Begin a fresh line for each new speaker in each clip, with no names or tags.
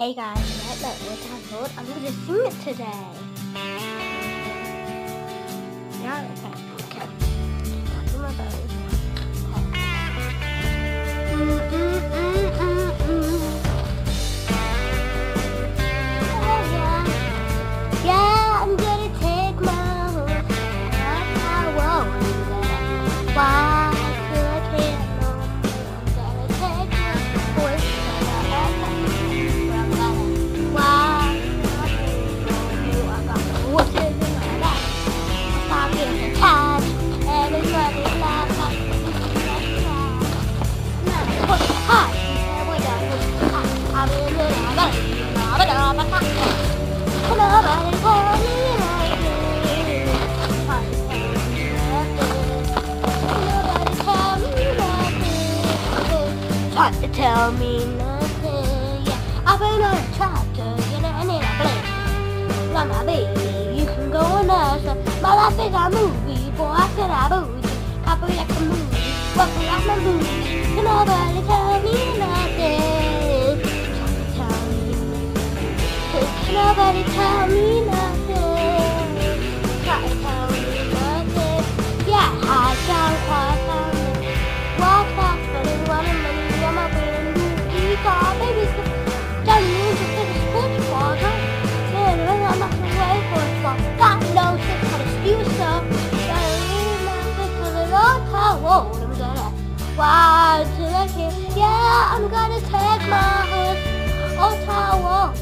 Hey guys, Matt Matt with Household. I'm gonna sing it today. Yeah, okay, Tried to tell me nothing. Yeah, I've been on a tractor, you know, and in a blink. Like my baby, you can go ask her. My life is a movie, boy, I said I booty. Copy like a movie, walking like my booty. Can nobody tell me nothing? Can nobody tell me nothing? Ride till I can. Yeah, I'm gonna take my horse. Oh, tower.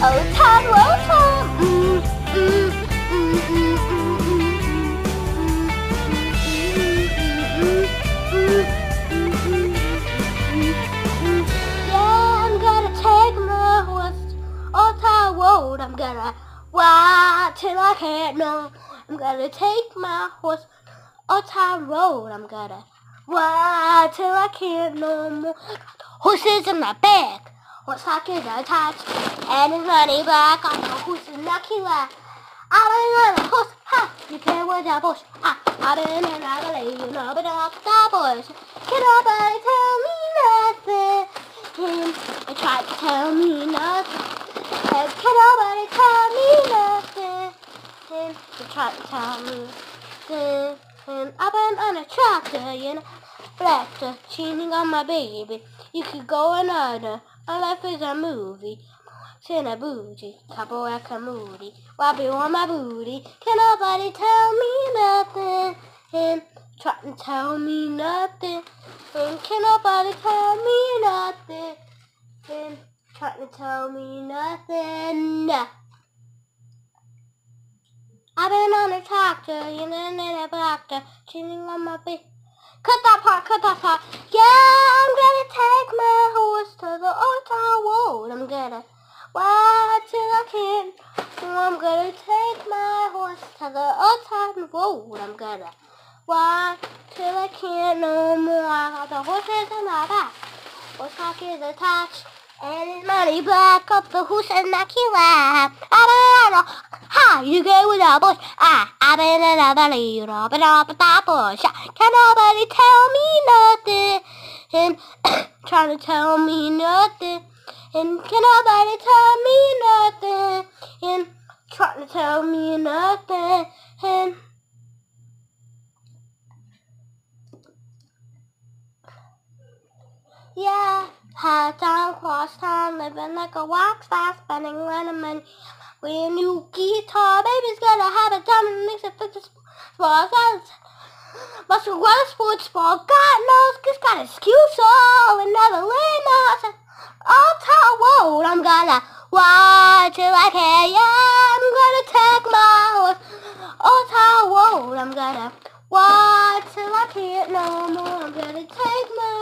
Oh, Tom, oh, Tom. Yeah, I'm gonna take my horse off the road. I'm gonna ride till I can't no. I'm gonna take my horse off the road. I'm gonna ride till I can't no more. Horses in my back. What's pockets attached and his money back on the horse in the been on a horse, ha, you can't wear that bush, ha, been in a valley, you know, but not the bush. Can nobody tell me nothing? They try to tell me nothing? Hey, Can nobody tell me nothing? They try to tell me nothing? I've been on a tractor, you know, tractor, uh, cheating on my baby. You could go another. My life is a movie. Sin a booty, couple like a moody. Wobby on my booty. Can nobody tell me nothing? And try to tell me nothing. And can nobody tell me nothing? And try to tell me nothing. I've been on a tractor, you know, in a tractor, chilling on my bed. Cut that part, cut that part. Yeah, I'm gonna take my horse to the old town road. I'm gonna ride till I can. I'm gonna take my horse to the old town road. I'm gonna ride till I can't no more. The horses in my back. Horse cock is attached. And money back up the horse and I can laugh. I don't know. You go with a bush. Ah, I've been in a valley, know, but up at that bush. Can nobody tell me nothing? And trying to tell me nothing. And can nobody tell me nothing? And trying to tell me nothing. And yeah, high time, cross time, living like a rock star, spending money. Brand new guitar, baby's gonna have a time and mix it with the sports. Must have run sports ball. God knows, it's got a skill so another house. All town road, I'm gonna ride till I can. Yeah, I'm gonna take my horse. All town road, I'm gonna ride till I can't no more. I'm gonna take my